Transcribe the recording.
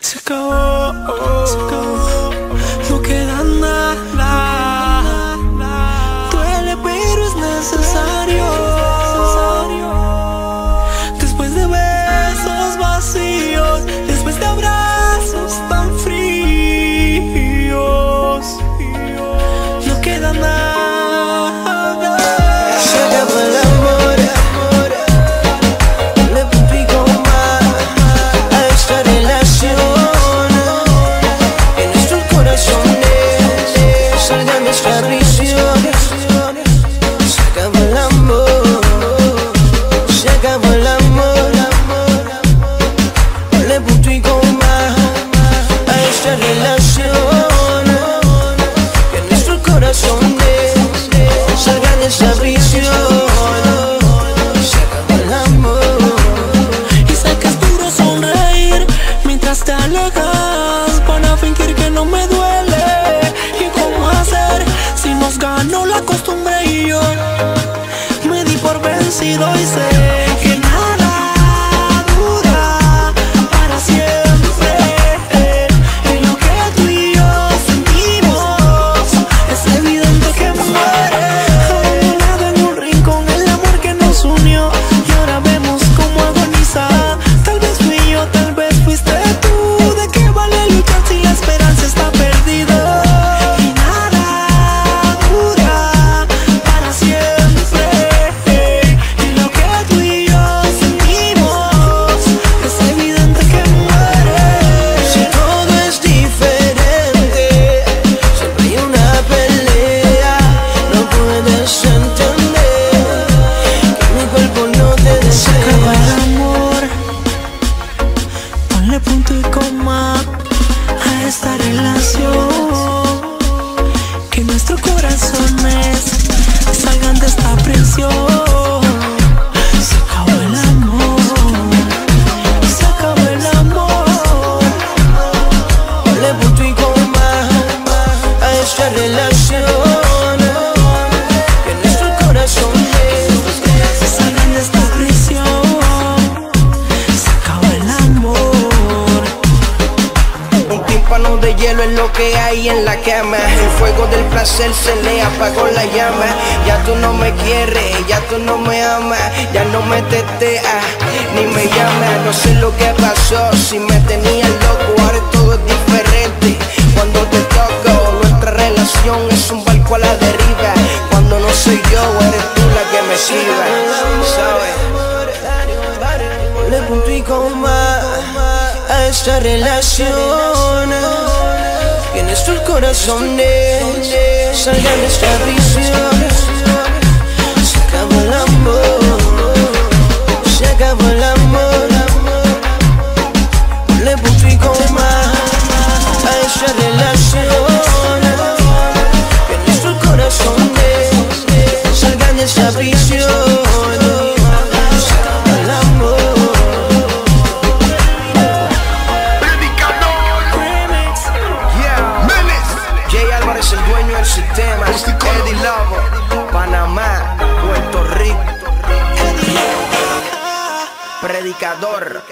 to go. To go. a esta relación que nuestro corazón es. de hielo es lo que hay en la cama. El fuego del placer se le apagó la llama. Ya tú no me quieres, ya tú no me amas, ya no me teteas, ni me llamas. No sé lo que pasó, si me tenía loco, ahora todo es diferente. Cuando te toco, nuestra relación es un barco a la deriva. Cuando no soy yo, eres tú la que me sirva, ¿sabes? Le punto y coma a esta relación. Tienes tu corazón, de, salga de esta prisión. Panamá, Puerto Rico. Predicador.